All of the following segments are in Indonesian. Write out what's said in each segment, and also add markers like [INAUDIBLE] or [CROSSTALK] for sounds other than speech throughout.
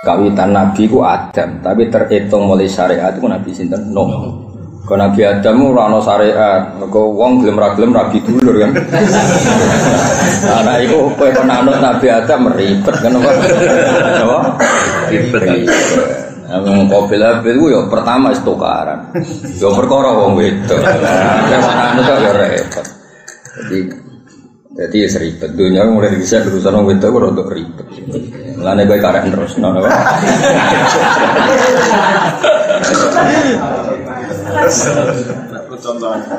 Kawitan Nabi ku Adam, tapi terhitung mulai syariat itu Nabi sinten Nuh. Kau Nabi Adam ora ana syariat, mergo wong gelem ra gelem rabi dulur kan. Anak [LAUGHS] iku kowe penanut Nabi Adam ribet kan apa? Apa? Ribet. Amung kobil abil ku ya pertama wis tukaran. Ya perkara wong wedok. Nek manut kok ya repot. Jadi jadi ya seribet dunia mulai bisa urusan wong wedok kok untuk ribet. Mulane kowe karek terus ngono apa?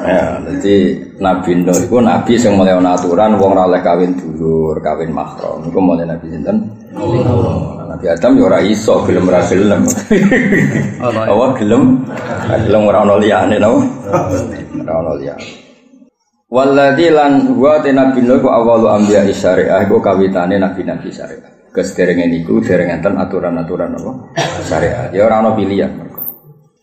Ya, jadi Nabi Nuh itu nabi yang mulai aturan wong ora oleh kawin dulur, kawin mahram. Iku mulai Nabi sinten? Nabi Adam ya ora iso gelem ora gelem. Apa gelem? Ora Gelem ora ono liyane napa? Ora ono liyane. Walladzi lan te Nabi Nuh ku awalu anbiya syariah iku kawitane nabi-nabi syariah. Kesederenge niku dereng enten aturan-aturan apa? Syariat. Ya ora ono pilihan mergo.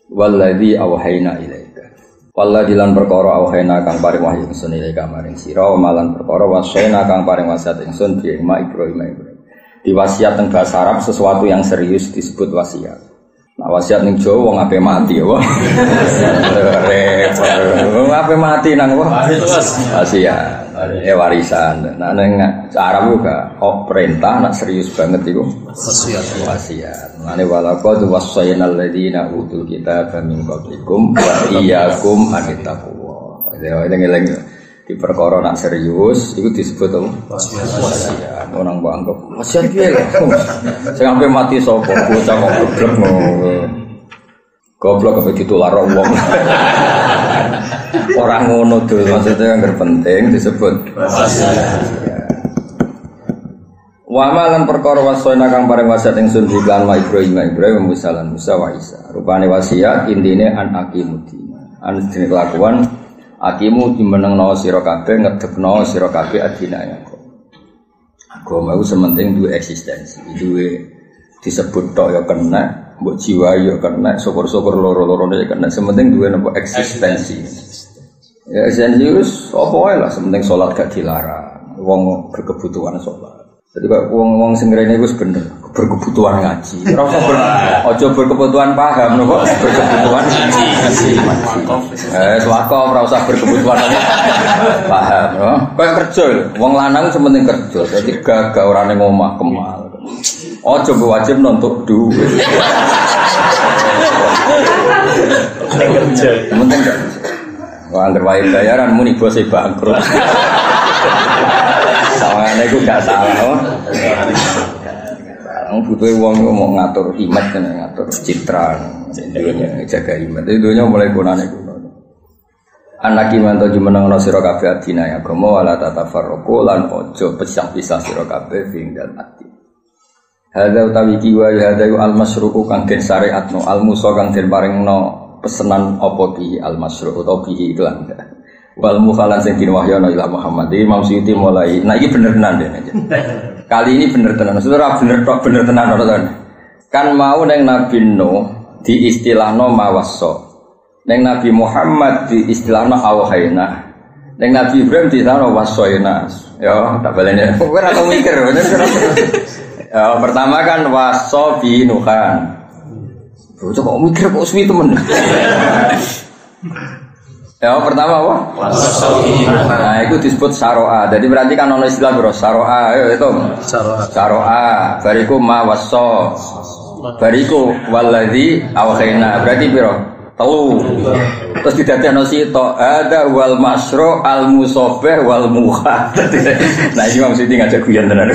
Walladzi awhayna ilaika. Walladzi lan perkara awhayna kang paring wahyu ingsun ilaika maring sira malan perkara wasaina kang paring wasiat ingsun bi ma Ibrahim Ibrahim. Di wasiat Arab sesuatu yang serius disebut wasiat. Nah wasiat ning Jawa wong ape mati ya. Repot. Wong ape mati nang wah. Wasiat. Eh warisan. Nah neng Arab juga oh, perintah nak serius banget itu Wasiat. wasiat. Mane walaqad wasayyana alladziina utul kitaba min qablikum wa iyyakum an taqwa. Ya eling-eling di perkara nak serius itu disebut apa? Wasiat. Orang mbok anggap wasiat piye lho. Sing sampe mati sapa? Bocah kok goblok ngono. Goblok apa ditular wong. Orang ngono tuh maksudnya yang terpenting disebut Wa malan perkara wasana kang paring wasiat ingsun iklan wa Ibrahim wa Ibrahim Musa lan Musa wa Isa. Rupane wasiat intine an akimudi. An kelakuan akimu dimenengno sira kabeh ngedepno sira kabeh adina ya. Agama itu sementing duwe eksistensi, duwe disebut tok ya kena, mbok jiwa ya kena, syukur-syukur loro-loro ya kena, sementing duwe napa eksistensi. Ya eksistensi wis apa lah, sementing salat gak dilarang, wong berkebutuhan salat. Jadi kok wong-wong sing rene iku wis bener, berkebutuhan ngaji. Ora usah ber, aja berkebutuhan paham nopo, berkebutuhan ngaji. Eh, swako ora usah berkebutuhan paham, no? Kayak kerja lho, wong lanang sementing kerja. Jadi gagah ora ning omah kemal. Ojo mbok wajib nonton duit. Kerja. Penting gak? Wah, anggar wae bayaran muni bose bangkrut. Sawangane iku gak salah. Wong butuhe wong mau ngatur image kan ngatur citra. Dunia jaga image. Itu dunia mulai gunane kuno. Anak iman to jumeneng ana sira kabeh adina ya agama wala tatafarraqu lan ojo pisah-pisah sira kabeh fing dan ati. Hadza utawi kiwa ya hadza al masruku kang den syariatno al musa kang den paringno pesenan apa bi al masruk utawa bi iklan. Wal mukhalan sing din wahyana ila Muhammad. Iki Imam mulai. Nah iki bener tenan deh. Kali ini bener tenan. Saudara bener tok bener tenan ora. Kan mau neng Nabi Nuh di istilahno mawasso. Neng Nabi Muhammad di istilahno awhayna. Neng Nabi Ibrahim di istilahno wasoina. Ya, tak balenya. [LAUGHS] Kowe ora mikir. Ya, pertama kan waso bi nuhan. Bocah kok mikir kok suwi temen. [LAUGHS] Ya, pertama apa? Nah, itu disebut saroa. Jadi berarti kan ono istilah bro, saroa. Ayo itu. Saroa. Saroa. Bariku ma waso. Bariku waladhi awkhina. Berarti bro. Telu. Terus didadekno sito. Ada wal masro al musobeh wal muha. [LAUGHS] nah, ini Siti ngajak guyon tenan.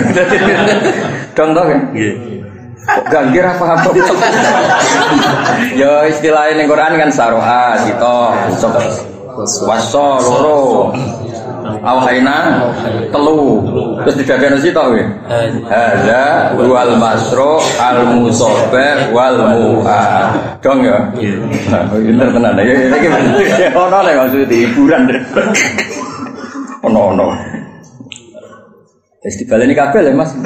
[LAUGHS] Contoh kan? Kok ganggir apa apa [LAUGHS] Ya istilahnya ning Quran kan saroa, sito, waso, loro, awhaina, telu, terus didadekno sito kuwi. Hadza wal masro al musobeh wal mu'a. Dong ya. Pinter tenan ya. Iki ono nek maksud hiburan. Ono ono. Wis dibaleni kabeh lho Mas.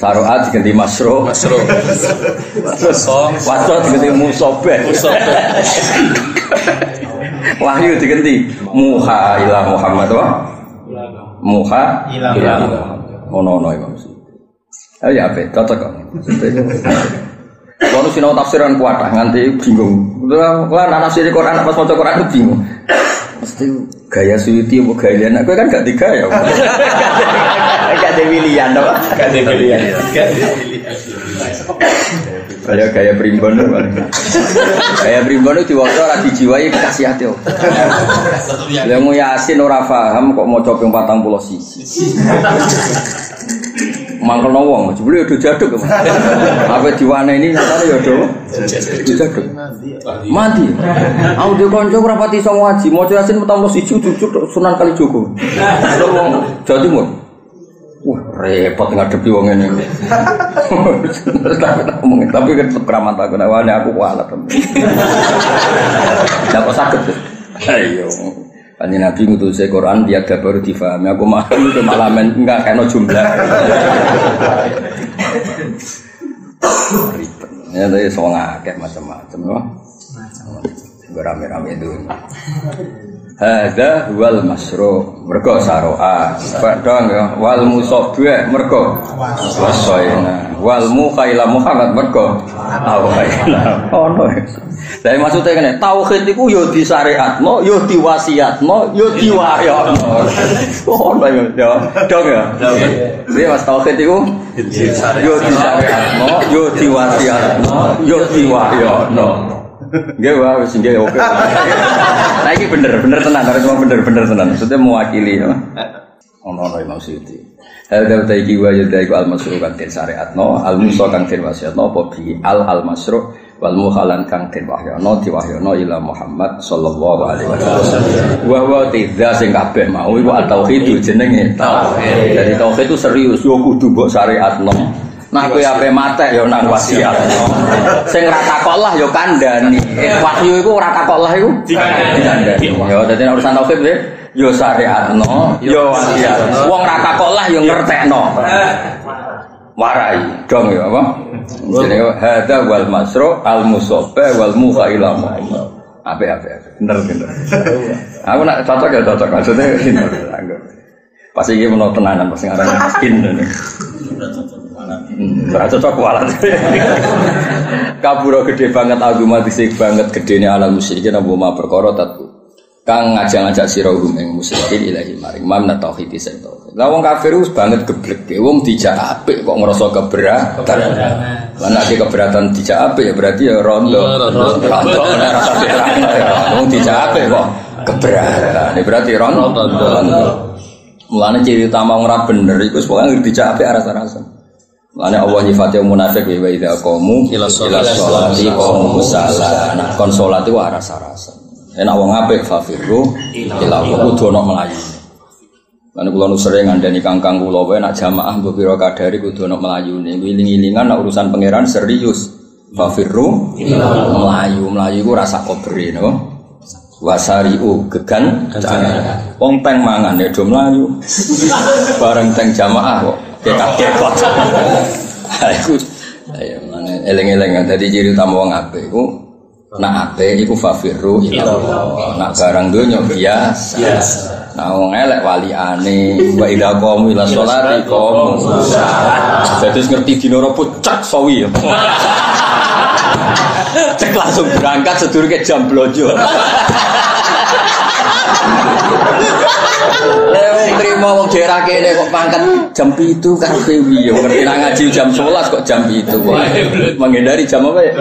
Saroat diganti masro. Masro. Terus waso diganti musobeh. [LAUGHS] Wahyu diganti muha ila Muhammad wa muha ila Muhammad. Ono ono Imam Suyuti. Oh ya apa? Cocok kok. Kalau sinau tafsiran kuat nganti bingung. Lah anak nafsir Quran pas maca Quran itu bingung. Mesti gaya suwiti apa gaya anak gue kan gak tiga ya. [LAUGHS] Gak ada pilihan dong. Gak ada pilihan. Gaya gaya primbon tuh. [LAUGHS] Gaya primbon itu diwaktu ora dijiwai kasih hati. Lah mau yasin ora paham kok mau coping patang pulau sisi. Mangkel wong, jebule udah jaduk. Apa diwane ini nyatane ya do. Jaduk. Mati. Aku dhe kanca ora pati iso ngaji, maca yasin petang pulau siji ujug Sunan Kalijogo. Wong Jawa Timur. Wah, repot ngadepi wong ngene. Tapi tak tapi kan keramat aku nek wane aku kualat. Lah kok saged. Ayo. Kanji Nabi ngutus Quran dia gak baru difahami. Aku mah itu malah men enggak kena jumlah. Ribet. Ya tadi soal ngakeh macam-macam loh. Berame-rame itu. Hada wal masro mergo saroa. Padang ya wal musobbe mergo wasoina wal mukhaila Muhammad mergo awaina ono Lah maksudnya kene tauhid iku yo disyariatno yo diwasiatno yo diwayakno. Ono yo dong ya. Iya mas tauhid iku yo disyariatno yo diwasiatno yo diwayakno Enggak wah, wis nggih oke. [LAUGHS] Nah iki bener, bener tenan, harus cuma bener, bener tenan. Maksudnya mewakili ya. Ono ono Imam Suyuti. Hadza ta iki wa yada iku al masru kang den syariatno, al musa kang den wasiatno apa bi al al masru wal mukhalan kang den wahyono diwahyono ila Muhammad sallallahu alaihi wasallam. Wa wa tidza sing kabeh mau iku al tauhid jenenge tauhid. Jadi tauhid itu serius yo kudu mbok syariatno. Nah kowe ape mate ya nang wasiat. Sing ora takok lah ya kandhani. Wahyu iku ora takok lah iku dikandhani. Ya dadi urusan tauhid ya ya syariatno, ya wasiat. Wong ora takok lah ya ngertekno. Warai dong ya apa? Jenenge hadza wal masru al musabba wal mukhaila Ape ape bener bener. [LAUGHS] Aku nak cocok ya cocok maksudnya [LAUGHS] bener. Pas iki menawa tenanan pas ngarani miskin. [LAUGHS] Ora cocok walat. [LAUGHS] Kaburo gede banget agama disik banget gedene ala musyrikin apa ma perkara tatu. Kang ngajak-ngajak sira hum ing musyrikin ilahi maring mamna tauhid sing tauhid. Lah wong kafir wis banget geblek wong dijak apik kok ngrasa keberatan. Lah nek keberatan dijak apik ya berarti ya rondo. Rondo [LAUGHS] ora rasa dirang. Wong dijak apik kok keberatan. Ya berarti rondo. Mulane ciri utama ora bener iku pokoke dijak apik rasa-rasa. Mulane Allah nyifati munafik wa idza qamu ila sholati qamu musalla. Nah, kon salat iku rasa-rasa. Enak wong apik fafirru ila kudu ono melayu. Lan kula nu sering ngandani kangkang kula wae nak jamaah mbok pira kadari kudu ono melayune. Wiling-wilingan nak urusan pangeran serius. Fafirru ila melayu. Melayu iku rasa no. Wasariu gegan Wong teng mangan ya do melayu. Bareng teng jamaah kok kekak-kekot. Aku ayo mana eleng-eleng tadi ciri utama wong apik iku nak apik iku fafirru ila Allah. Nak barang donya biasa. Nah wong elek waliane wa ila qaum ila sholati qaum. Jadi ngerti dina rebu cak sawi. Cek langsung berangkat sedurunge jam blojo. Lewat terima wong daerah kene kok pangkat jam itu kan kewi ngerti nak ngaji jam 11 kok jam itu. Menghindari jam apa ya?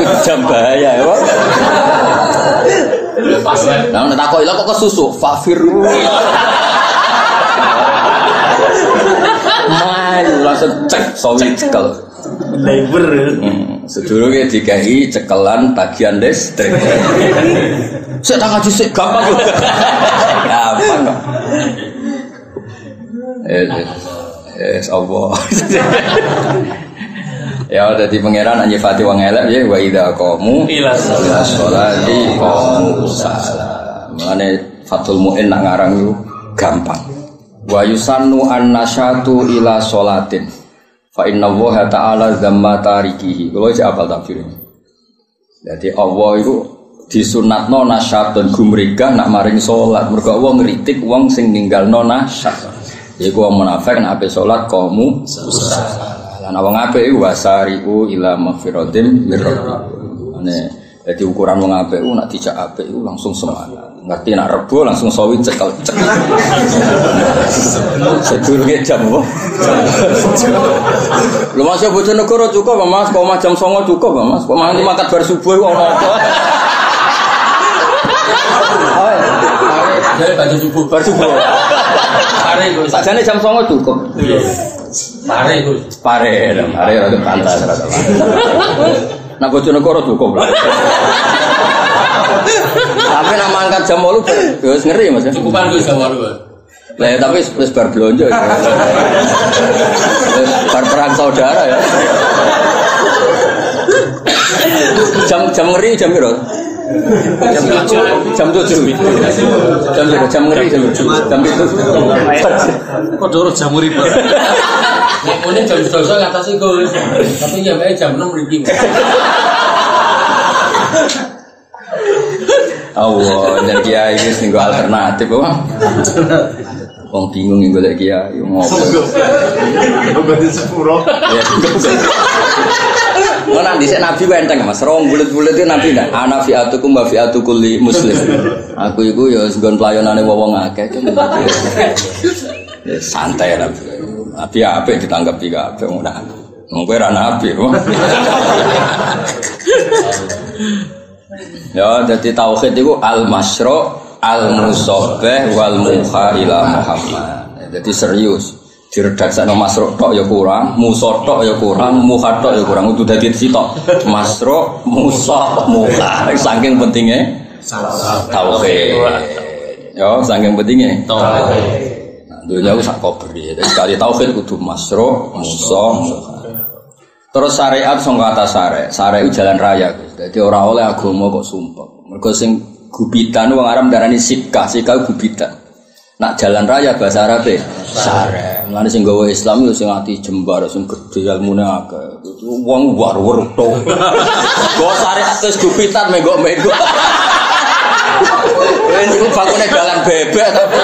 Itu jam bahaya ya. Nah, nek takok kok kesusu, fafiru. Mayu langsung cek sawi cekel. Labor. Hmm, sedurunge dikai cekelan tagihan listrik. Sik tak ngaji sik gampang juga. Gampang kok. Eh, eh, eh, Allah. Ya dadi pangeran anjir fati wong elek ya wa idza qamu Ila sholati qamu salam. Mulane Fathul Muin nak ngarang itu gampang. Wa yusannu an nasyatu ila sholatin. Fa inna Allah ta'ala zamma tarikihi. Kalau iki apal tafsirnya. Jadi Allah itu disunatno nasyat dan gumrigah nak maring salat. Mergo Allah ngritik wong sing ninggalno nasyat. Iku wong munafik nek ape salat kamu lan wong apik iku ila magfiratim mir jadi ukuran wong apik iku nek dijak apik iku langsung semangat. Ngerti nak rebo langsung sawi cekel cekel. [LAUGHS] Sedurunge jam apa? Lu masih bocah negara cukup apa Mas? Kok jam 09.00 cukup apa Mas? Kok mangan makan bar subuh iku ono apa? Jadi baju subuh. bar subuh. Pare iku. Sajane jam 09.00 cukup. Pare iku. Pare, pare rada pantas rada. Nah Bojonegoro cukup lah. Tapi nak mangkat jam 8 wis ngeri Mas. ya. Cukupan gue sama lu. Lah ya, tapi wis bar blonjo ya. Bar perang saudara ya. Jam jam ngeri jam piro? Jam tujuh, jam tujuh, jam piro? Jam ngeri jam tujuh, jam itu. Kok doro jamu riba? Nek mune jam 12 atas iku. Tapi nyampe jam 6 mriki. Allah, dan kiai ini sing alternatif apa? Wong bingung yang golek kiai, ngopo. Ganti sepuro. Ya, Mana di Nabi enteng Mas, rong bulet-bulet itu Nabi ndak. Ana fi'atukum wa fi'atukul li muslim. Aku iku ya segon playonane wong akeh. Ya, santai Nabi. Nabi apik ditanggap tiga apik ngono. Mungkin ra nabi. Ya, jadi tauhid itu al masro al musobeh wal muha ila Muhammad. Jadi serius. Diredaksana masro tok ya kurang, muso tok ya kurang, muha tok ya kurang. Itu dadi sitok. Masro, muso, muha. Saking pentingnya tauhid. Ya, saking pentingnya tauhid. Nah, dunia itu sak kober ya. Jadi sekali tauhid kudu masro, muso, muha. Terus syariat sing kata syariat, syariat jalan raya. Jadi orang oleh agama kok sumpah. Mergo sing gubitan wong Arab darani sikah, sikah gubitan. Nak jalan raya bahasa Arab e syariat. Mulane sing gawe Islam itu sing ati jembar, sing gede ilmune akeh. Itu wong war-war tok. [LAUGHS] Go syariat terus gubitan mego-mego. [LAUGHS] Ini ku bangunnya jalan bebek tapi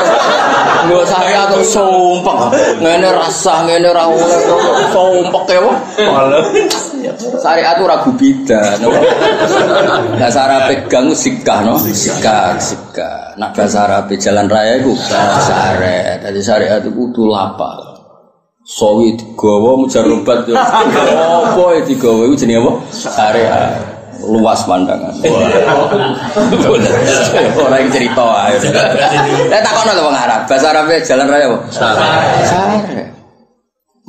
Nggak saya tuh sumpah. Ngene rasa, ngene rawol Sumpah ya wah Syariat itu ragu bidan Bahasa Arab pegang sikah no? Sikah, sikah. Nak bahasa Arab jalan raya itu Syariat Jadi syariat itu kudu lapar. Sawi digawa mujarobat yo. Apa ya digawa? Itu jenis apa? Syariat luas pandangan. Orang yang cerita ae. Lah takono lho wong Arab, bahasa Arab jalan raya apa? Sare.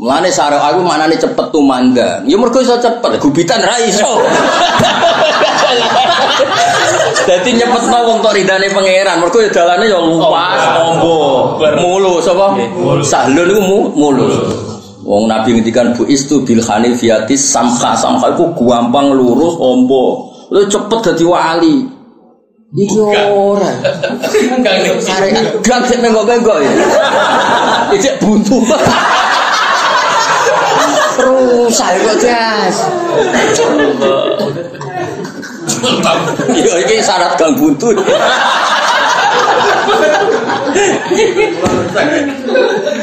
Mulane sare aku manane cepet tumandang. Ya mergo iso cepet, gubitan ra iso. Dadi nyepetno wong tok ridane pangeran, mergo ya dalane ya luas, ombo, mulus apa? Sahlun iku mu- mulus. Wong Nabi ngendikan bu istu bil hanifiyati samka samka iku gampang lurus ombo. Lu cepet dadi wali. Iki ora. Syariat gang sik menggok-menggok ya. [LAUGHS] Ijek buntu. Rusak kok jas. Yo iki syarat gang buntu.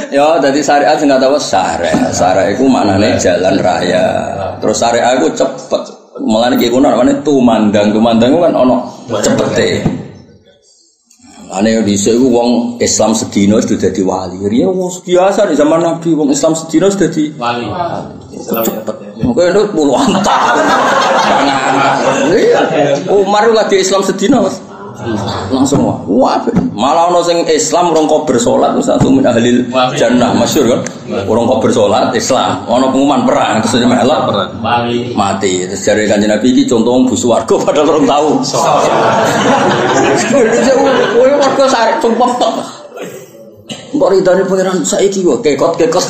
Ya, jadi syariat sing apa syariat. Syariat iku maknane jalan raya. Terus syariat iku cepet. Mulane iki kuno namanya tumandang. Tumandang kan ono cepete. Ane dhisik iku wong Islam sedina sudah dadi wali. Riyen wong biasa di zaman Nabi wong Islam sedina sudah dadi Wali. cepet. Mungkin itu puluhan tahun. Iya. Umar lagi Islam sedina Mas. Langsung wah. Wah, malah ono sing Islam orang kau bersolat terus satu min ahli jannah masyur kan. Orang kau bersolat Islam. Ono pengumuman perang terus dia melak mati. Terus dari kanjeng Nabi ini contoh wong bus warga padahal orang tahu. Kowe warga sare sumpah tok. Mbok ridane pangeran saiki kok kekot kekot.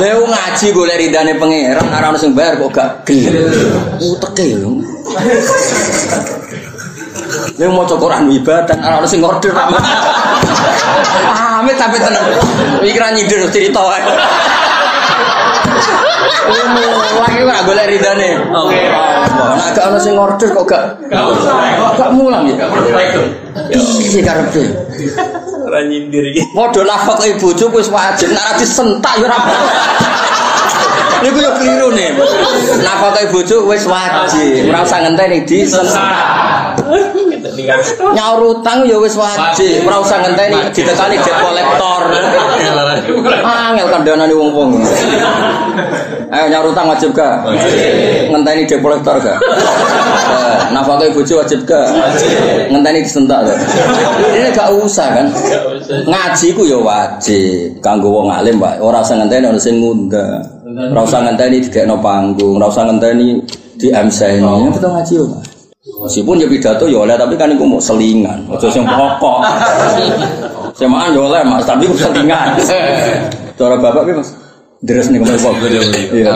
Leo ngaji golek ridane pangeran ora ono sing bayar kok gak gelem. Uteke lho. Leo mau Quran ibadah ora ono sing order tak. Amit tapi tenang. Pikiran nyindir cerita. Lagi ora golek ridane. Oke. Nek gak ono sing order kok gak gak mulang ya. Iki karepe. Ora nyindir iki. Padha nafkah ibu bojo wis wajib nek ora disentak ya ora apa. Niku yo keliru nih. Nafkah bojo wis wajib, ora usah ngenteni disentak. Nyaur utang ya wis wajib, ora usah ngenteni ditekani debt collector. Angel kandhanane wong-wong. Ayo nyaur utang wajib gak? Ngenteni debt collector gak? Eh, Nafkah bojo wajib gak? Ngenteni disentak gak? Ini gak usah kan? Ngaji ku ya wajib kanggo wong alim, Pak. Ora usah ngenteni ono sing ngundang. Ora usah ngenteni digekno panggung, ora usah ngenteni di MC ini. Kita ngaji yo, Pak. Meskipun ya pidato ya oleh tapi kan iku mau selingan, aja sing pokok. Semaan ya oleh Mas, tapi ku selingan. Cara bapak ki Mas Deres nih ke mana kok? Iya,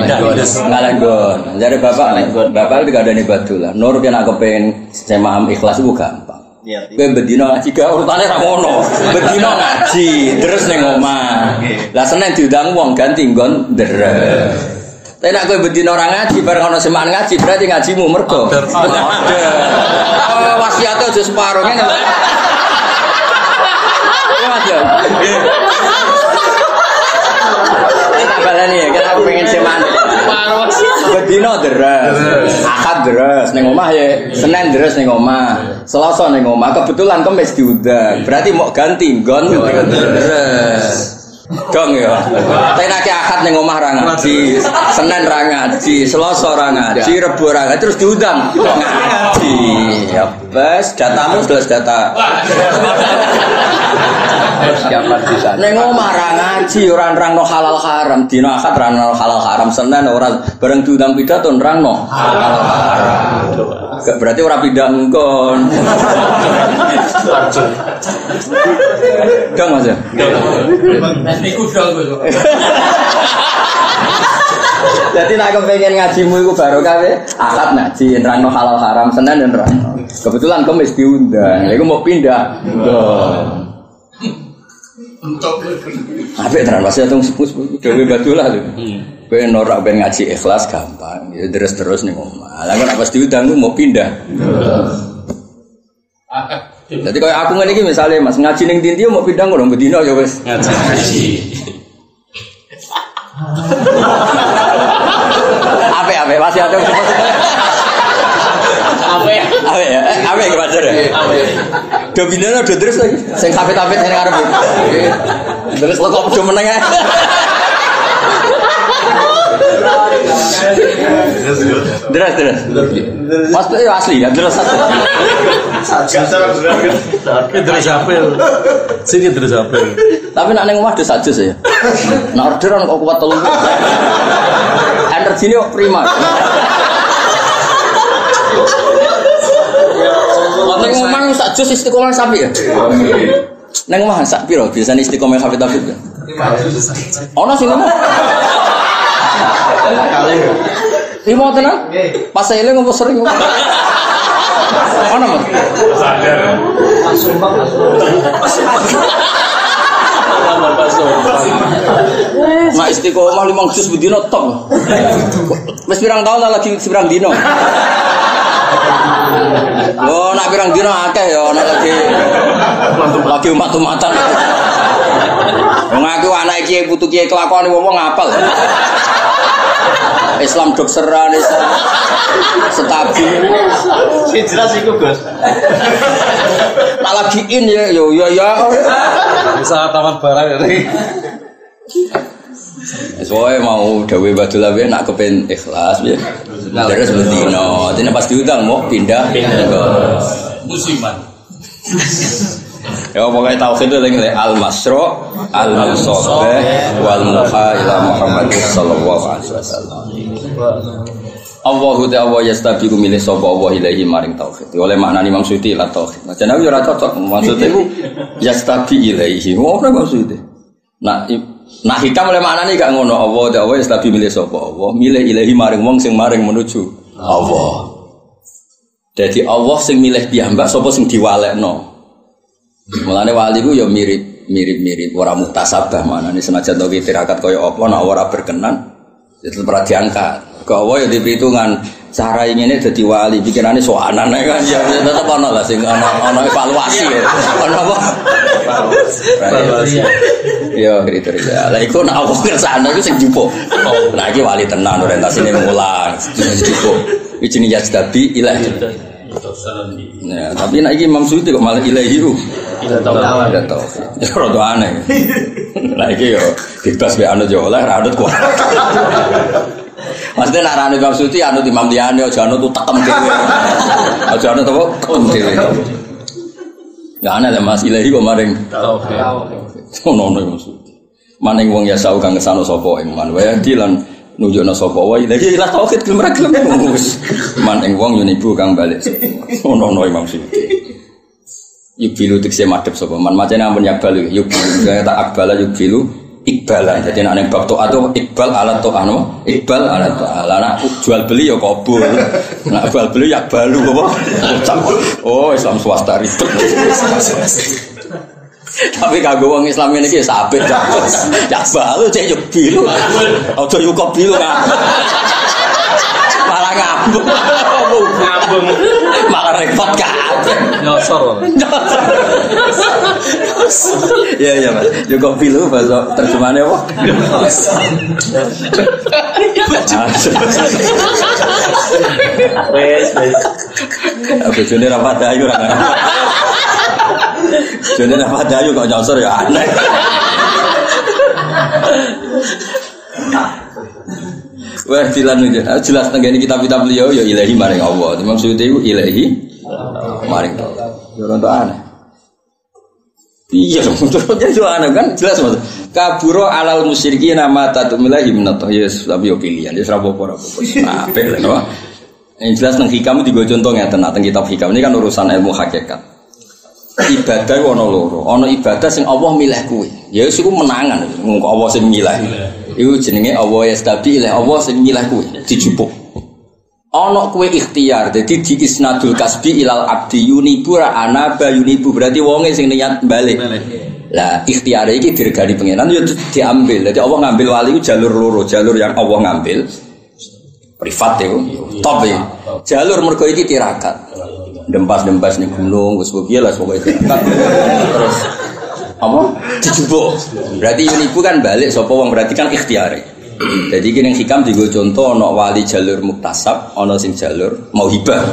ngalenggon. Jadi bapak, bapak itu gak ada nih batu lah. Nur kena kepengen semaam ikhlas itu gampang. Iya. Kowe bedino ngaji gak urutane ra ngono. Bedino ngaji, terus ning omah. Lah Senin diundang wong ganti nggon deres. Tapi nek kowe bedino ora ngaji bareng ana semaan ngaji berarti ngajimu mergo. Oh, [LAUGHS] wasiate aja separo ngene. lho. Iya, Mas. ya? Kita balani ya, kita pengen semaan. Bedino deres, akad deres, neng omah ya, senin deres neng omah, selasa neng omah, kebetulan kemis diundang, berarti mau ganti nggon deres. Dong ya. Tapi nak akad neng omah ra ngaji, senin ra ngaji, selasa ra ngaji, rebu ra ngaji, terus diundang ngaji. Ya bes, datamu sudah data. Siapa di sana? Neng omah ra ngaji ora nerangno halal haram, dina akad ra nerangno halal haram, Senin ora bareng diundang pidato nerangno halal haram. Gak berarti ora pindah ngkon. Dong Mas. ya? Niku dong gue. Jadi nak kepengen ngajimu iku baru kawe akad ngaji nerangno halal haram, Senin dan nerangno. Kebetulan kemis diundang, iku mau pindah. Dong. Apik tenan pasti atung sepuh-sepuh dewe batulah lho. Kowe norak ben ngaji ikhlas gampang, ya terus terus ning omah. Lah kok pas diundang mau pindah. Jadi kayak aku ngene iki misalnya Mas ngaji ning Tinti mau pindah ngono bedino ya wis. Ngaji. Ape ape masih ada ya? Ape ya, ape iki wajar ya. Ya? Do bindana do terus lagi. Sing kapit-kapit ning arep. Terus lo kok do meneng ae. Terus terus. Pasti itu asli ya terus satu. Tapi terus apa? Sini terus apa? Tapi nak neng omah ada saja saya. Nah order orang kok kuat tolong. Energinya kok prima. Neng omah sak jus istiqomah sapi ya. Neng omah sak piro biasanya istiqomah sapi tapi. Ono sing ngomong. Lima tenan? Pas saya ngomong sering. Ono mas? Mak istiqomah limang jus bedino top. Wis pirang tahun lah lagi pirang dino. Lo nak pirang dino akeh ya nak lagi lagi umat-umatan. Wong aku anak kiai putu kiai kelakuan wong ngapal. Islam dokteran Islam stabil. Sing jelas iku, Gus. Tak lagi in ya yo ya ya. Bisa taman barang ya. Soalnya mau dawe batu lawe nak kepen ikhlas ya. Terus bendino, jadi pas diundang mau pindah. Musiman. Ya pokoknya tauhid itu lagi al masro, al musobeh, wal muha ila Muhammad sallallahu alaihi wasallam. Allahu ta'ala yastabiqu milih sapa Allah ilahi maring tauhid. Oleh makna Imam Suyuti la tauhid. Nah, jenenge ora cocok. Maksudnya iku yastabi ilaihi. Ngono maksudnya. Nah, nah hikam oleh makna ini gak ngono. Allah ta'ala yastabi milih sapa Allah. Milih ilahi maring wong sing maring menuju Allah. Jadi Allah sing milih piyambak sapa sing diwalekno. Mulane wali ku ya mirip mirip mirip. Ora mana nih senajan to tirakat kaya apa nek ora berkenan Itu pernah diangkat. Kau ya di perhitungan cara ingin jadi wali pikirannya soanan ya kan. Ya ya tetap ono lah sing ono ono evaluasi ya. Ono apa? Ya kriteria. Lah iku nak aku kersane iku sing jupo nah iki wali tenan orientasine mulang iki jenenge yasdabi ilah Ya, tapi iki Imam Suyuti kok malah ilahi ku. Tidak tahu. Tidak tahu. Ya rada aneh. [LAUGHS] Lah iki yo bebas be anut yo oleh ra anut. Maksudnya nak ranu Imam Suyuti anut Imam Liyane aja anut tekem dhewe. Aja anut apa? Tekem dhewe. Ya aneh lah Mas ilahi kok maring Tahu. ono-ono Imam Suyuti. Maning wong ya sau kang kesano sapa ing man wae dilan nunjukno sapa? Wae ilahi ilah tauhid gelem ra gelem wis. Maning wong yo nibu kang balik. Ono-ono Imam Suyuti. Yubilu tikse madhep sapa? Man macane ampun yakbalu yubilu. Saya tak akbala yubilu ikbalan jadi nek ning bab to'at ikbal alat to'at no? ikbal alat to'at lah jual beli ya kabul nak jual beli ya balu apa? Oh Islam swasta ribet tapi kagak wong Islam ini ki sabit ya balu cek yuk bilu ojo yuk bilu kan malah ngambung Ngambung. malah repot kabeh Nyosor. Iya iya mas. Juga pilu bahasa terjemahannya apa? Wes, wes. Dayu orang? Jenis rapat dayu kok nyosor ya aneh. Wah jelas nih jelas tenggene kitab-kitab beliau ya ilahi maring Allah. Imam Suyuti itu ilahi maring Allah. Ya untuk aneh. Iya, menurutnya itu aneh kan jelas mas. Kaburo alal musyriki nama tatu milahi menatoh yes, tapi yo pilihan, yes rapopo rapopo. Nah, lah, no? Yang jelas nang hikam tiga contoh ngeten, nah, teng kitab hikam ini kan urusan ilmu hakikat. Ibadah ono loro, ono ibadah sing Allah milih kuwe. Ya wis iku menangan, ngko Allah sing milih. Iku jenenge Allah yastabi ilih Allah sing milih kuwe, dijupuk. Ono kue ikhtiar, jadi di isnadul kasbi ilal abdi yunibu ra anaba yunibu berarti wonge sing niat balik. Lah ikhtiar iki diregani pengenan yo diambil. Jadi Allah ngambil wali ku jalur loro, jalur yang Allah ngambil privat ya, top ya. Jalur mergo iki tirakat. Dempas-dempas ning gunung wis piye lah pokoke tirakat. Terus apa? Dijubuk. Berarti yunibu kan balik sapa wong berarti kan ikhtiare. Jadi kini hikam digo contoh ono wali jalur muktasab, ono sing jalur mau hibah.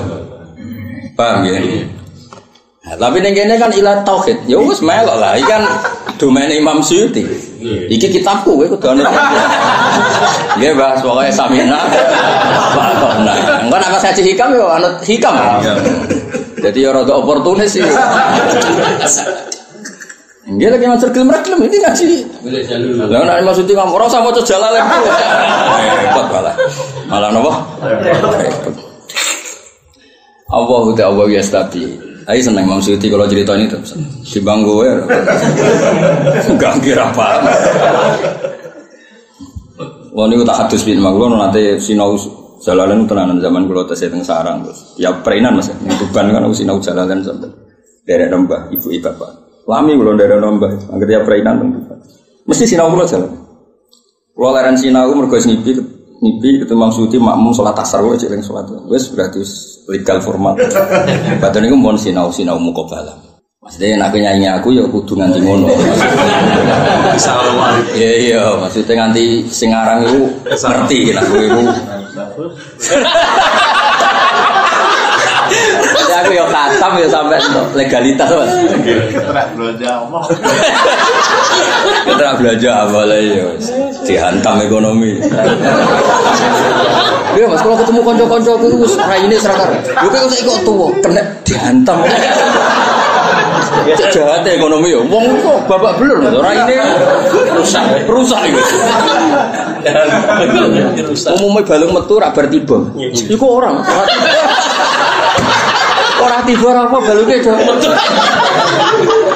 Paham ya? Nah, tapi ning kene kan ilah tauhid. Ya wis melok lah, iki kan domain Imam Suyuti. Iki kitabku kowe kudu ono. Nggih, Mbah, pokoke samina. Nah, engko nek pas hikam yo anut hikam. Jadi ya rada oportunis sih. Nggih lagi matur gelem ra gelem ini ngaji. Lah nek maksudnya kamu ora usah maca jalalain. Repot malah. Malah napa? Repot. Allah udah Allah ya stabi. Ayo seneng Imam Suyuti kalau cerita ini terus di bangku ya. Enggak kira apa. Wah ini tak hadus bin Magulo nanti sinau jalalan tenanan zaman kulo tes teng sarang terus. Ya perinan mas, itu ban kan aku sinau jalalan sampai dari nembah ibu ibu bapak. Lami kulo dari nembah, agar dia perinan teng Tuban. Mesti sinau kulo jalan. Kulo leren sinau mergo ngipi ngipi ketemu Maksuti makmum sholat asar gue cek sholat. Wes berarti wis legal format. Badan itu mohon sinau sinau mukobala. Maksudnya nak nyanyi aku ya kudu nganti ngono. Iya iya, maksudnya nganti sing aran iku ngerti nek kowe iku. Jadi aku ya khatam ya sampai legalitas Mas. Keterak belanja omong. Kita belajar apa lah ya. Dihantam ekonomi. Iya Mas, kalau ketemu konco-konco aku wis raine serakar. Yo kok saya kok tuwa, kena dihantam. Cek jahat ekonomi ya. Wong kok babak belur Mas. Raine rusak, rusak iki. Umumnya balung metu rak bar tiba. Iku orang. Ora tiba ora apa balungnya aja.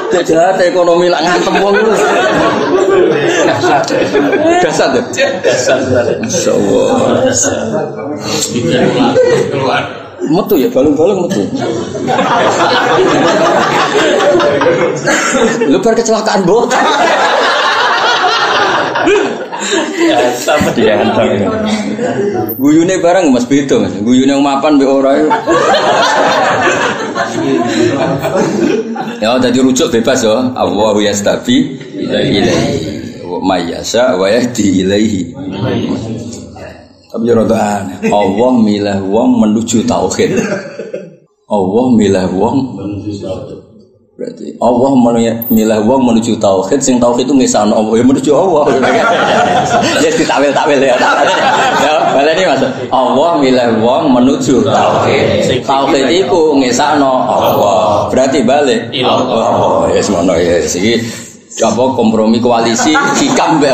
Cek jahat ekonomi lak ngantem wong iku. Dasar ya. Masya Allah. Keluar. Metu ya, balung-balung metu. Lu bar kecelakaan bot. Sama Iya, Guyune barang Mas beda Mas. Guyune yang mapan mbek ora. Ya dadi rujuk bebas yo. Allahu yastabi ilaihi. Wa may yasha wa yahdi ilaihi. Tapi yo rada aneh. Allah milah wong menuju tauhid. Allah milah wong Berarti Allah milah wong menuju tauhid, sing tauhid itu ngisano Allah, ya menuju Allah. ya ditakwil-takwil ya. Ya, baleni Mas. Allah milah wong menuju tauhid. Tauhid iku ngisano Allah. Berarti balik Allah. Ya semono ya iki apa kompromi koalisi hikam mbek.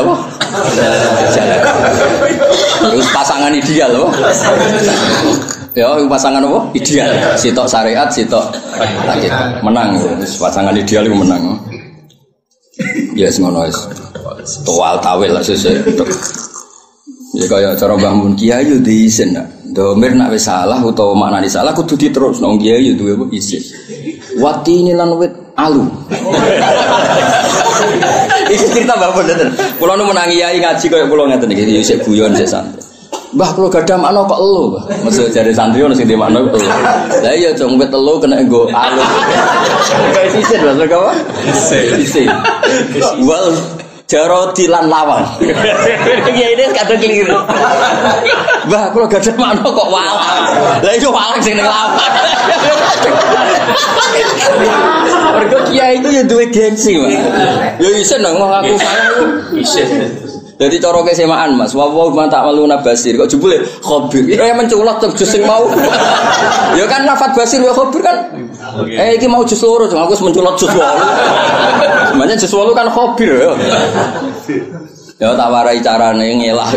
Itu pasangan ideal loh. Ya, itu pasangan apa? Ideal. Sitok syariat, sitok menang. Wis Pasangan ideal itu menang. Ya semono wis. Tual tawil lah sesuk. Ya kaya cara Mbah Mun Kiai yo diisin nak. Domir nak wis salah utawa maknane salah kudu diterusno Kiai yo duwe apa isin. Watini lan wit alu. Iki cerita Mbah Mun ngeten. Kula nu menangi kiai ngaji kaya kula ngeten iki yo sik guyon sik santai. Mbah kula gadah makna kok elu. Maksud jare santri ono sing di makna kok elu. Lah iya jong wit elu kena nggo alu. Kayak sisin maksud apa? Sisin. Wal jarodi lan lawang. [LAUGHS] Ya ini kadang keliru. Mbah kula gadah makna kok walang. Lah iya walang sing ning lawang. Mergo kiai itu ya duwe gengsi, Mas. Ya isin nang ngaku salah. Isin. Jadi cara kesemaan mas, wawaw man tak malu basir. Kok jebule khobir, ya menculot tuh jus sing mau. [LAUGHS] ya kan lafat basir wa khobir kan. Eh iki mau jus loro, cuma aku menculot jus wolu. Sebenarnya jus wolu kan khobir ya. Ya tak warai carane ngelah.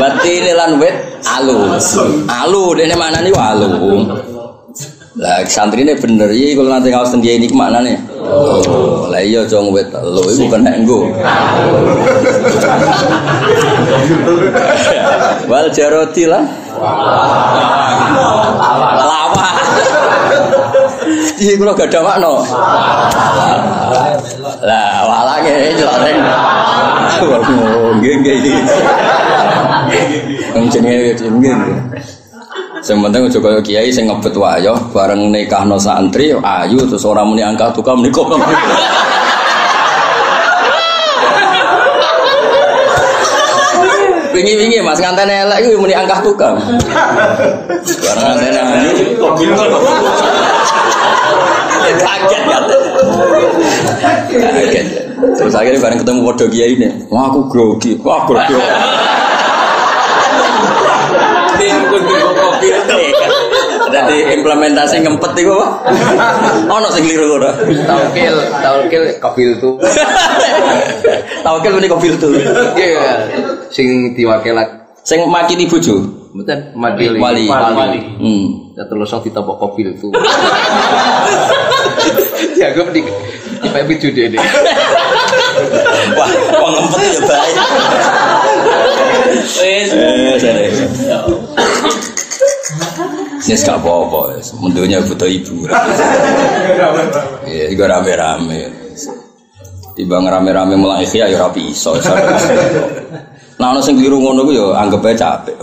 Wati lan wit alu. Alu dene manane wa alu. Lah santri ini bener iya kalau nanti ngawas tenggi ini ke mana nih? Oh, lah iya jong wet lo ibu kena enggo. [LAUGHS] Wal jaroti lah. Lawa. Iya kalau gak ada makna. Lah walange jeloteng. Nggih nggih. Wong jenenge jenenge. Sing penting aja kaya kiai sing ngebet wayo bareng nikahno santri ayu terus ora muni angka tukang menika. Wingi-wingi Mas ngantene elek iku muni angka tukang. Bareng ngantene ayu kaget kan. Kaget. Terus akhirnya bareng ketemu podo kiai ini, wah aku grogi, wah grogi. Jadi implementasi ngempet itu apa? Ono sing keliru ora? Taukil, taukil kabil tu. Tawakil muni kok filter. Iya, sing diwakilat. Sing makini bojo. Betul, madil. Wali. Wali. Hmm. Ya terus ditambah kabil tu. Ya gue di di video dia deh. Wah, wong ngempet ya baik. Wes. Yes, gak apa-apa. yes. Mendunya butuh ibu. Iya, juga rame-rame. Tiba rame-rame mulai ikhya ya rapi iso. Nah, ono sing keliru ngono ku ya anggap ae capek.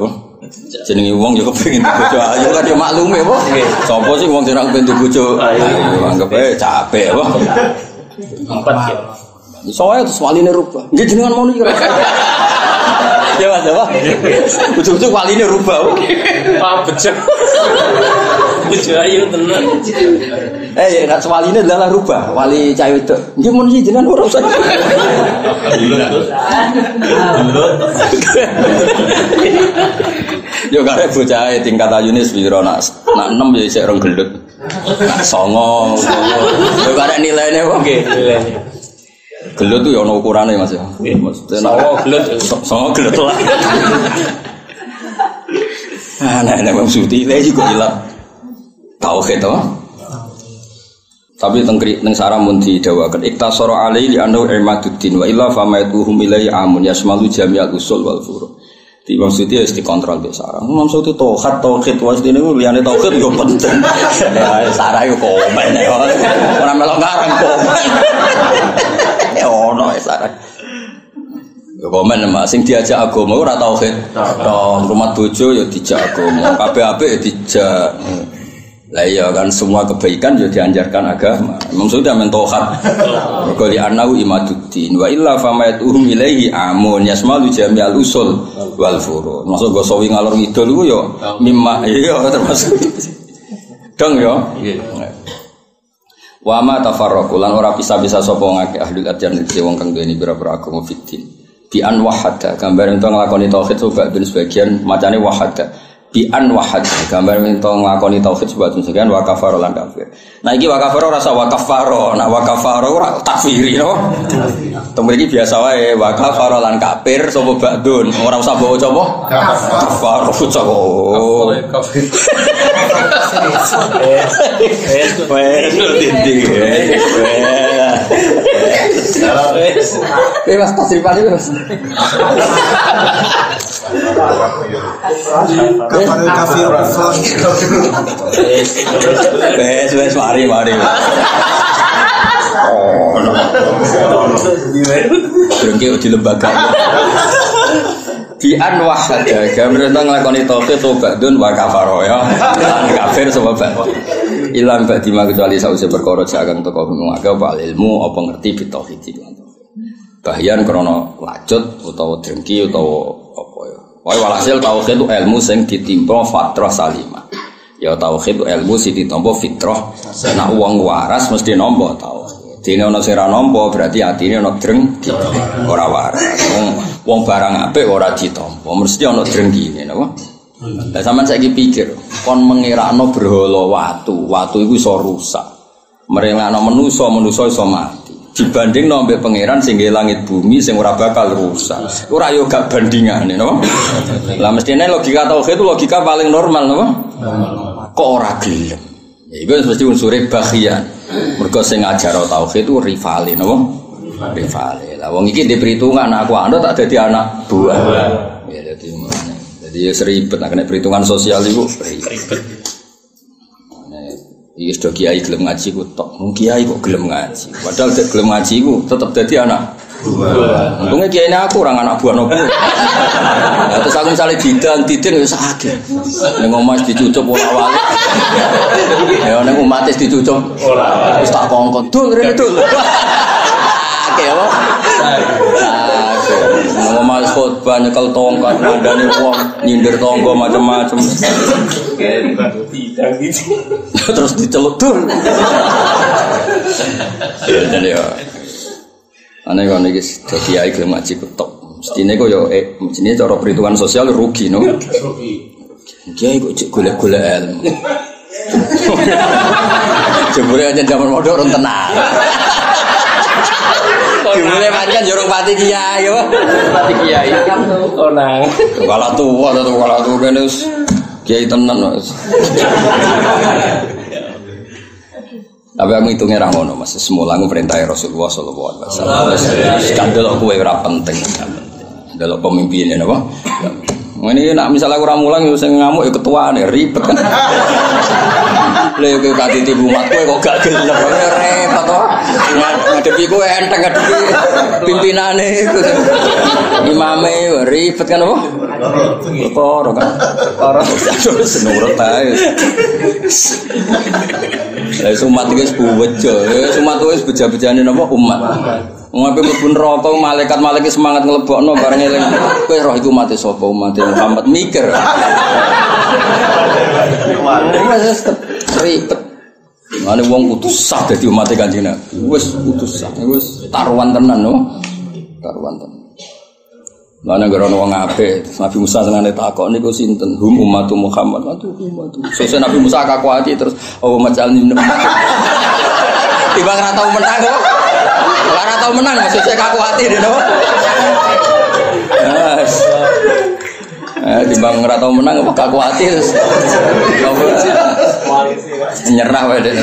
Jenenge wong ya kepengin bojo ayu kan ya maklume apa. Sopo sih wong sing ora kepengin bojo ayu anggap ae capek apa. Empat ya. Soalnya terus waline rubah. Nggih jenengan mau iki. Ya Mas, apa? Ujug-ujug waline rubah. Pak bejo. Bejo ayu tenan. Eh, ya, nak waline adalah rubah, wali cah wedok. Nggih mun iki jenengan ora usah. Yo karek bocah tingkat ayune sepiro nak nak 6 ya isih rong gelut. Nak 9. Yo karek nilaine kok nggih. Gelut tuh ya ono ukurane Mas ya. Maksudnya nak Songo gelut. Songo gelut lah. Ah, nah, nah, Bang Suti, dia juga hilang. Tauhid toh. Tapi tengkri teng sarang mun didawakan iktasara alaihi li annahu imaduddin wa illa fama yatuhum ilaihi amun yasmalu jami'al usul wal furu. Di Imam Suti harus dikontrol di sarang. Imam Suti tauhid tauhid was dene liyane tauhid yo penting. [LAUGHS] Ya sarang yo komen ya. Ora melok ngarang komen. Ya ono ya sarang. Ya komen Mak, sing diajak agama ora tauhid. Tok rumah bojo ya dijak agama, [LAUGHS] apik ya dijak. Lah iya kan semua kebaikan ya dianjarkan agama. Sudah mentohat. Mergo li anau imaduddin wa illa famayatuhum ilaihi amun yasmalu jami'al usul wal furu. Maksud go sawi ngalor ngidul iku ya mimma [LAUGHS] iya termasuk. Dong ya. Wa ma tafarraqu lan ora bisa-bisa sapa ngake ahli adjan iki wong kang duweni pira-pira agama fitin. Bi an wahada gambar ento nglakoni tauhid coba ben sebagian macane wahada. Bi an wahada gambar ento nglakoni tauhid coba ben sebagian wa kafaro lan kafir. Nah iki wa kafaro rasa wa kafaro, nah wa kafaro ora takfiri no. Temu iki biasa wae wa kafaro lan kafir sapa ba'dun. Ora usah bawa coba. Kafaro coba. Kafir. Wes. Wes. Wes, Mas Tasrifan iki, Mas. Kafir kafir Wes, wes, mari, mari. Oh, di lembaga. Di an wahada, gambar tentang ngelakoni tauhid tobat dun wa kafaro ya. Lan kafir ba'd. Ilang ba'di ma kecuali sausi perkara jagang teko aga apa ilmu apa ngerti bi tauhid iki. Bahyan krana lacut utawa drengki utawa apa ya. Wae walhasil tauhid itu ilmu sing ditimpa fatrah salimah. Ya tauhid ilmu sing ditampa fitrah. Nek wong waras mesti nampa tauhid. Dene ana sing ra nampa berarti atine ana dreng ora waras. Wong barang apik ora ditampa, mesti ana drengkine napa? Lah sampean saiki pikir, kon mengirakno berhala watu, watu iku iso rusak. Merengakno manusa, manusa iso mati. Dibanding nombek pangeran sing langit bumi sing ora bakal rusak. Ora yo gak bandingane napa? Lah mestine logika tauhid itu logika paling normal napa? Kok ora gelem? Ya iku mesti unsur bagian. Mergo sing tauhid itu rivale napa? Rivale. Lah wong iki di perhitungan aku ando tak dadi anak buah. Ya dadi mana? Jadi ya seribet nah, kena perhitungan sosial itu ribet. Iya sudah kiai gelem ngaji ku tok. Mung kiai kok gelem ngaji. Padahal dek gelem ngaji ku tetep dadi anak buah. Untungnya kiai ini aku orang anak buah nopo. Nah, terus aku misalnya bidang didin ya sakit. Neng omah dicucup ora wali. Ya neng umat dicucup. Wis tak kongkon dul rene dul. Oke apa? Neng omah wis khotbah nyekel tongkat ngandani wong nyindir tonggo macam-macam. [LAUGHS] Terus diceluk dul. Ya jadi ya. Ane kan iki do kiai gelem ngaji ketok. Mestine kok yo eh mestine cara perhitungan sosial rugi no. Kiai kok cek golek-golek ilmu. [LAUGHS] Jebule aja zaman modern orang tenang. Jebule pancen jorong pati kiai yo. Pati kiai. Konang. Kala tuwa to kala tuwa kene wis kiai tenan wis. Tapi aku hitungnya ra ngono Mas. Semula aku perintah Rasulullah sallallahu alaihi wasallam. Skandal aku ora penting. Delok pemimpinnya napa? Ini nak misalnya aku ramulang yo sing ngamuk ya ketua nih ribet kan. Lha yo kowe kati tibu mat kowe kok gak gelem ya repot to. Ngadepi kowe enteng ngadepi pimpinane. Imame ribet kan apa? Perkara kan. Perkara terus nurut ae. Lah umat iki wis buwejo. Umat wis beja-bejane napa umat. Ngapain pun rokok, malaikat-malaikat semangat ngelebokno bareng eling. Kowe roh iku mati sapa umat Muhammad mikir. Wes ribet. Mane wong kudu sah dadi umat Kanjeng Nabi. Wis kudu sah. Wis taruhan tenan no. Taruhan tenan. Nek ora wong apik, Nabi Musa senane takok niku sinten? Hum ummatu Muhammad. Matu ummatu. Sesuk Nabi Musa kakuati terus oh macalni. [LAUGHS] Tiba ora tau menang kok. Tau menang maksudnya kaku hati deh no. Yes. Eh, timbang ora tau menang apa kaku hati terus. Nyerah wae deh.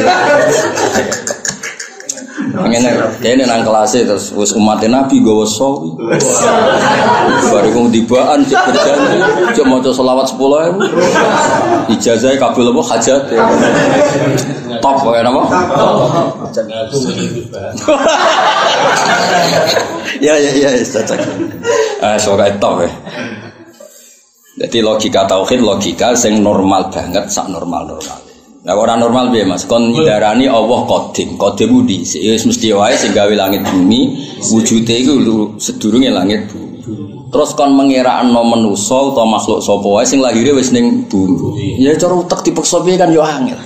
Ngene, kene nang kelas terus wis umat Nabi gawa sawi. Bariku tibaan cek berjanji, cek maca selawat 10.000. Ijazah kabul apa hajat. Top wae napa? Ya ya ya cocok. Eh, soalnya top ya. Jadi logika tauhid logika sing normal banget sak normal normal. Nah orang normal biar mas, kon darani Allah kodim, kodim budi, ya mesti wae sing gawe langit bumi, wujudnya itu sedurunge langit bumi. Terus kon mengira no menuso atau makhluk sapa wae sing lahirnya wis ning bumi. Ya cara utek dipaksa piye kan yo angel.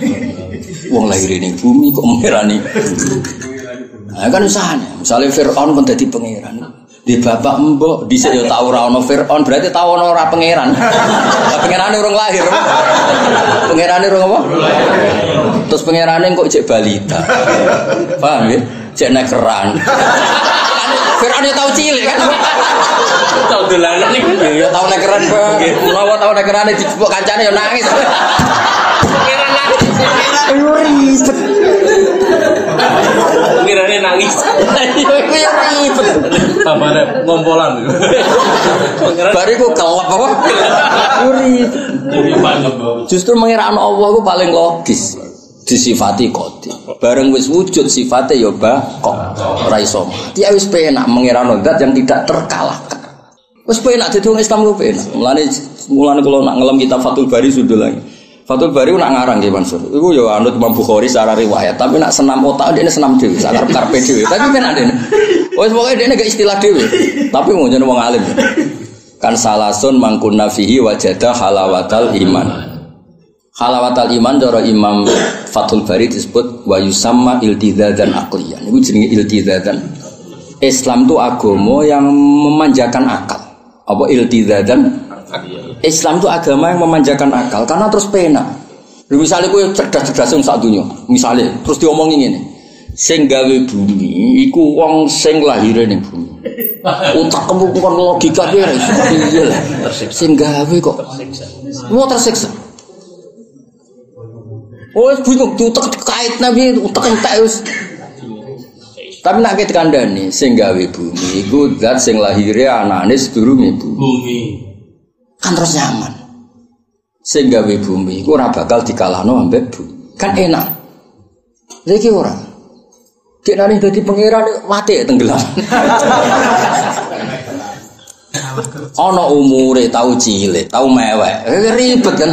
Wong lahir ning bumi kok mengirani. Nah, kan usahanya. Misalnya Fir'aun pun jadi pangeran. Di bapak mbok di yo tahu ora ono Fir'aun berarti tahu ono ora pangeran. Lah pangerane urung lahir. Pangerane urung apa? Terus pangerane kok cek balita. Paham ya? Cek nekeran. Fir'aun ya tahu cilik kan. Tahu dolanan iki. Ya tahu nekeran Pak. Menawa tahu nekeran dijebuk kancane yo nangis. Kira nangis. Ayo ribet. Kirane nangis. Ayo ribet. Apa ada ngompolan. Bariku kelep apa? Jadi. Justru mengiraan Allah itu paling logis disifati kodi. Bareng wis wujud sifatnya ya bakok. Ora iso mati. Ya wis penak mengiraan zat yang tidak terkalahkan. Wis penak dadi wong Islam ku penak. Mulane mulane kalau nak ngelem kitab Fathul Bari sudul lagi. Fathul Bari nak ngarang nggih Mansur. Iku ya anut Imam Bukhari secara riwayat, tapi nak senam otak dia senam dhewe, sakar karpe dhewe. Tapi penak dene. Wis pokoke dene gak istilah dhewe. Tapi mau jeneng wong alim. Kan salasun mangkunna fihi wajada halawatal iman. Halawatal iman cara Imam Fathul Bari disebut wa yusamma iltizadan aqliyan. Iku jenenge iltizadan. Islam itu agama yang memanjakan akal. Apa iltizadan? Islam itu agama yang memanjakan akal karena terus pena. Misalnya gue cerdas-cerdas yang sak dunia, misalnya terus diomongin ini, sing gawe bumi, iku wong sing lahir ning bumi. Utak kamu bukan logika dia, iya lah. Sing gawe kok, mau tersiksa. Oh, bingung diutak kait nabi utak entek. Tapi nak kita kandani, sing gawe bumi, iku zat sing lahirnya sedurunge bumi Bumi. Kan terus nyaman. Sing gawe bumi iku ora bakal dikalahno ambek bumi. Kan enak. Lha iki ora. Dek nari dadi pangeran mati tenggelam. Ana umure tau cilik, tau mewek. Ribet kan.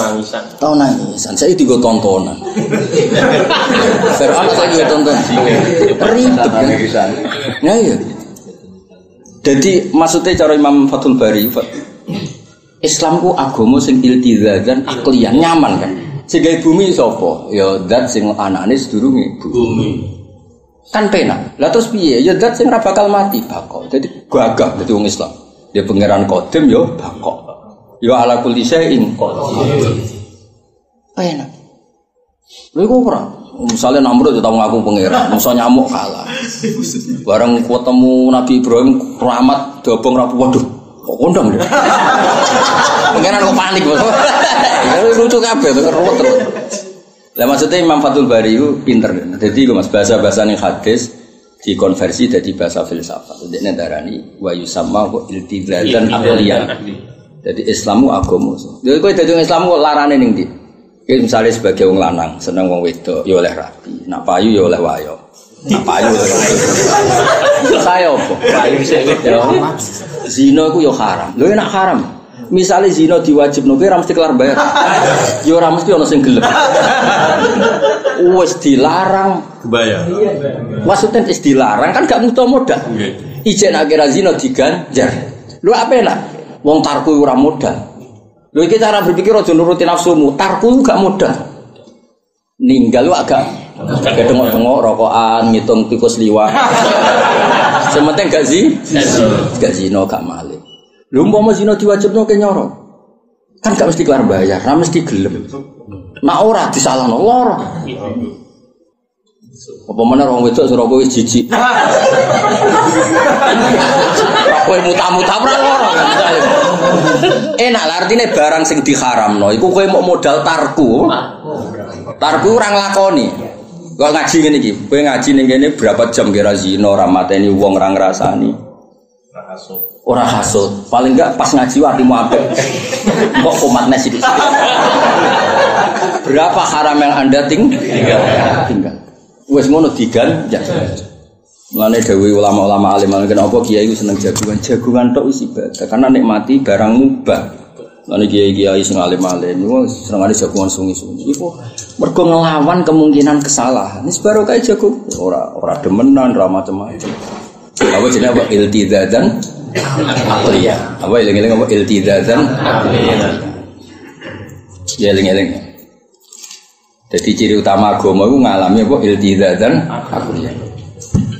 Nangisan. Tau nangisan, saya digo tontonan. Fir'aun saya digo tontonan. Ribet kan. Ya iya. Jadi maksudnya cara Imam Fathul Bari, Islam ku agama sing iltizazan aklian nyaman kan. Sehingga bumi sapa? Ya zat sing anane sedurunge bumi. Kan penak. Lah terus piye? Ya zat sing ora bakal mati bakok. Jadi gagah dadi wong Islam. Ya pangeran Qadim ya bakok. Ya ala kulli syai'in qadir. Enak. Lha iku ora. Misalnya Namrud tahu ngaku pangeran, Musa nyamuk kalah. Bareng ketemu Nabi Ibrahim keramat dobong rapu waduh. Kok kondang dia? [LAUGHS] Pangeran kok panik bos. Lucu kabeh tuh ruwet terus. Lah maksudnya Imam Fathul Bari itu pinter kan. Jadi gue mas bahasa-bahasa nih hadis dikonversi jadi bahasa filsafat. Jadi ini darani wa yusamma wa iltizazan aqliyan. Jadi Islamu agama. Jadi kowe dadi wong Islam kok larane ning ndi? Ya misalnya sebagai wong lanang seneng wong wedok ya oleh rapi, nak payu ya oleh wayo. Nak payu ya. Saya apa? Payu sik ya. Zina iku ya haram. Lho enak haram. Misalnya zina diwajibno kowe ora mesti kelar bayar. Ya ora mesti ana sing gelem. Wis dilarang Kebayang. Maksudnya is dilarang kan gak mudah modal. Ijen akhirnya zina diganjar. Lu apa enak? Wong tarku ora modal. Lu iki cara berpikir aja nuruti nafsumu. Tarku gak modal. Ninggal lu agak gak tengok-tengok rokokan, ngitung tikus liwat. [LAUGHS] Sementing gak sih? Gak zina gak malik. Lu mau zina diwajibno ke nyoro. Kan gak mesti kelar bayar, ra mesti gelem. Nah ora disalahno lara. Apa mana orang wedok suruh kowe jijik. [LAUGHS] Kowe muta-muta ora loro. Enak lah artinya barang sing diharamno iku kowe mau modal tarku. Tarku ora nglakoni. Kok ngaji ngene iki, kowe ngaji ning kene berapa jam kira zina ora mateni wong ora ngrasani. Ora hasud. Paling enggak pas ngaji atimu apik. Kok [LAUGHS] komatnya sithik. Berapa haram yang Anda ting tinggal? Tinggal. Wes ngono digan ya. Mulane dewi ulama-ulama alim lan kenapa kiai seneng jagungan? Jagungan tok wis ibadah karena nikmati barang mubah. Mulane kiai-kiai sing alim-alim iku senengane jagungan sungi-sungi. Iku mergo ngelawan kemungkinan kesalahan. Wis baru kae jago ora ora demenan, ora macam-macam. Apa jenenge apa iltizadan akliyah. Apa eling-eling apa iltizadan akliyah. Ya eling-eling. Jadi ciri utama agama itu ngalami apa iltizadan akliyah.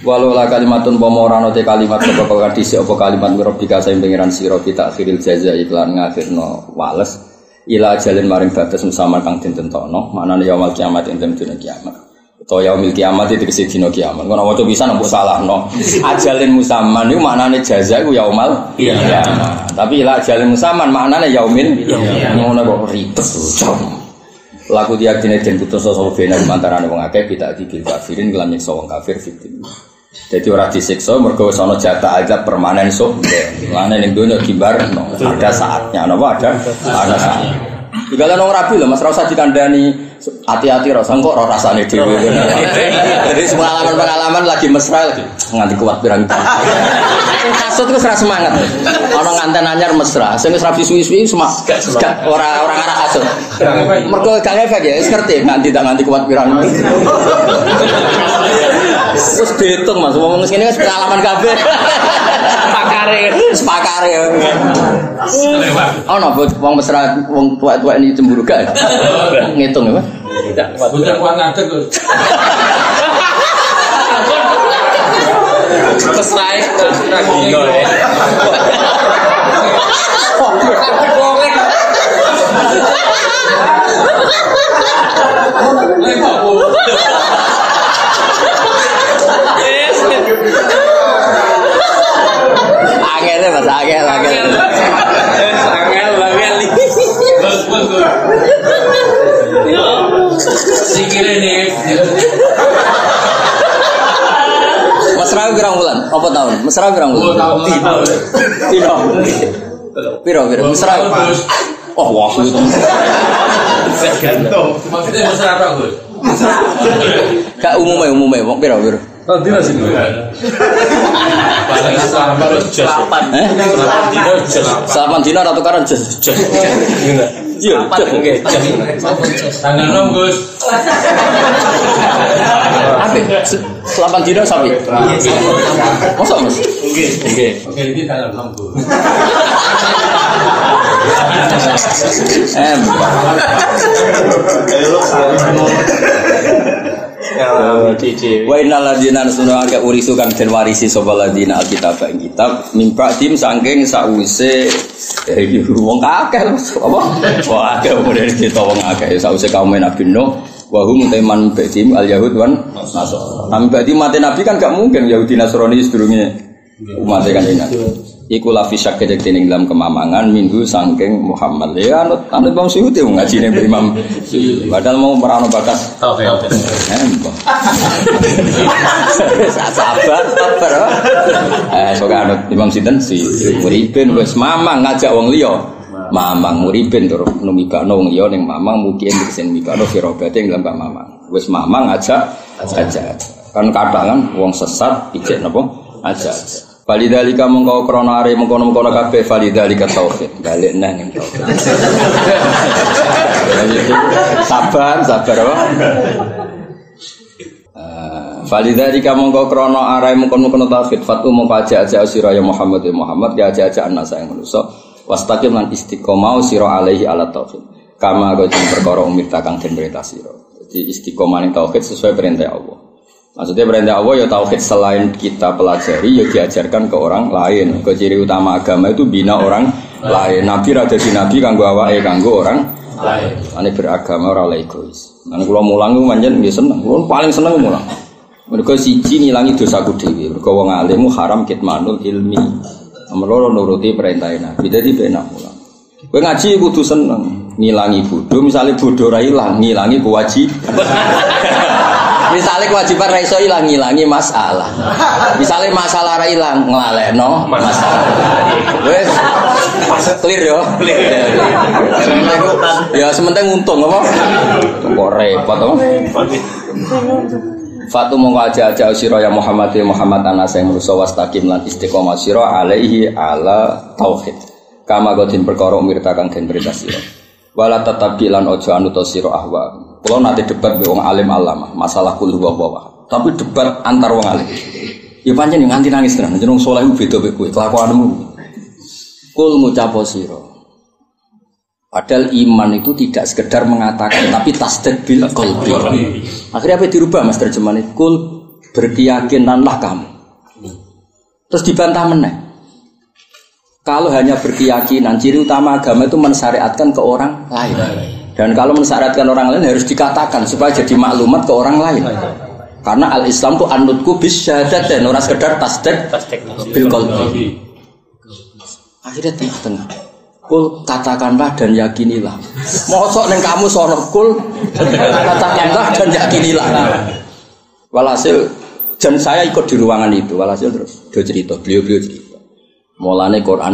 Walau la kalimatun pomorano te kalimat apa kau disi apa kalimat mirobika sayang pengiran siro kita akhiril jaza iklan ngakhirno wales. Ila jalin maring batas musaman kang dinten tono mana nih yaumul kiamat ing dina kiamat. Atau yaumil kiamat itu kesi dina kiamat. Waca bisa nambah salah no [LAUGHS] ajalin musaman itu maknane jaza itu yaumal kiamat. Tapi ila ajalin musaman maknane yaumil ngono kok ribet laku dia dine den putus sapa bena antarané wong akeh kita dibil kafirin kelan nyiksa wong kafir fitin jadi orang disiksa mergo wis ana jatah azab permanen sok. Lane ning gibar no. ada saatnya napa ada ada saatnya. Juga nong rapi loh, mas Rasa dikandani hati-hati rasa kok roh rasane dhewe. Jadi pengalaman pengalaman lagi mesra lagi nganti kuat pirang Sing kasut ku ora semangat. Ana nganten anyar mesra, sing wis rapi suwi-suwi semak gak ora ora ngarah kasut. Mergo gak efek ya, wis ngerti nganti tak nganti kuat pirang. Terus dihitung mas, ngomong sini kan pengalaman kafe. Sepakare, sepakare. Oh no, buat uang mesra, uang tua tua ini cemburu gak? Ngitung ya? Bukan uang ngadeg Gus. Angel ya mas, angel, angel. Angel, gus. Sikile nih. Mesra pirang bulan? Apa tahun? Mesra pirang Oh, bulan? tahu. Piro? Piro, piro? Mesra. Oh, wah, itu. Maksudnya mesra apa Gus? Gak umumnya, umumnya, wong piro, piro? Paling selama jas. Eh? Selama dino jas. Salaman dina ratu karan jas. Jas. Iya, jas. Tanggal 6 Gus. Apa? Selapan dina sapi. Masa mas? Oke, ini tanggal 6 Gus. Em. Wa innal ladzina nasuna ka urisu kang den warisi sapa ladzina alkitab ing kitab mimpa tim sangking sakwise eh wong akeh apa? Wah akeh model kita wong akeh? Sakwise kaum Nabi Nuh wa hum teman ba'dim al yahud wan nasara. Ba'dim mate Nabi kan gak mungkin Yahudi Nasrani sedurunge umat kan ini. Iku lafi syak kedek tening dalam kemamangan minggu sangking Muhammad. Ya anut anut Bang Suyuti ngaji ning Imam Suyuti. Padahal mau merano bakas Oke, oke. Embah. sabar, sabar. Eh, sok anut Imam Sinten si Muribin wis mamang ngajak wong liya. Mamang Muribin tur numibano wong liya ning mamang mugi sing mibano firobate ing lembah mamang. Wis mamang ngajak ajak. Kan kadang kan wong sesat ijek napa ajak. Falidalika mengkau krono are mengkono mengkono kabeh falidalika tauhid. Balik neh ning tauhid. [LAUGHS] sabar, sabar apa? Falidhalika mongko krono arai mongkon mongkon tauhid fatu mongko aja aja sira ya Muhammad ya Muhammad ya aja aja anak saya manusa wastaqim lan istiqomah sira alaihi ala tauhid kama jeung perkara umir takang den perintah sira jadi istiqomah ning tauhid sesuai perintah Allah Maksudnya perintah Allah ya tauhid selain kita pelajari ya diajarkan ke orang lain. Ke ciri utama agama itu bina orang lain. Nabi rada di nabi kanggo awake kanggo orang lain. Ane beragama ora oleh egois. Nah kula mulang ku manjen nggih seneng. Kula paling seneng mulang. Mergo siji ngilangi dosaku dhewe. Mergo wong alim haram kitmanul ilmi. Nomor nuruti perintah Nabi. Dadi penak mulang. Kowe ngaji kudu seneng. Ngilangi bodoh, misalnya bodoh ra ilang, ngilangi kewajiban. [LAUGHS] Misalnya kewajiban ra iso ilang ngilangi masalah. Misalnya masalah ra ilang nglalekno masalah. Wes clear yo. Ya sementing untung apa? Kok repot apa? Fatu mongko aja aja sira ya Muhammad ya Muhammad ana sing rusa wastaqim lan istiqomah sira alaihi ala tauhid. Kama godin perkara umirta kang den perintah sira. Wala tetapi lan ojo anut sira ahwa. Kulo nanti debat be wong alim alama masalah kul huwa Allah. Tapi debat antar wong alim. Ya pancen nganti nangis tenan, jeneng saleh beda mek kowe, kelakuanmu. Kul ngucapo sira. Padahal iman itu tidak sekedar mengatakan, tapi tasdid bil qalbi. Akhirnya apa dirubah mas terjemahan Kul berkeyakinanlah kamu. Terus dibantah meneh. Kalau hanya berkeyakinan, ciri utama agama itu mensyariatkan ke orang lain. Dan kalau mensyariatkan orang lain harus dikatakan supaya jadi maklumat ke orang lain. Karena al Islam itu anutku bis syahadat dan orang sekedar tasdid bil. Akhirnya tengah-tengah. Kul katakanlah dan yakinilah. Mosok neng kamu sono kul katakanlah dan yakinilah. Walhasil dan saya ikut di ruangan itu. Walhasil terus dia cerita, beliau beliau cerita. Mulane Quran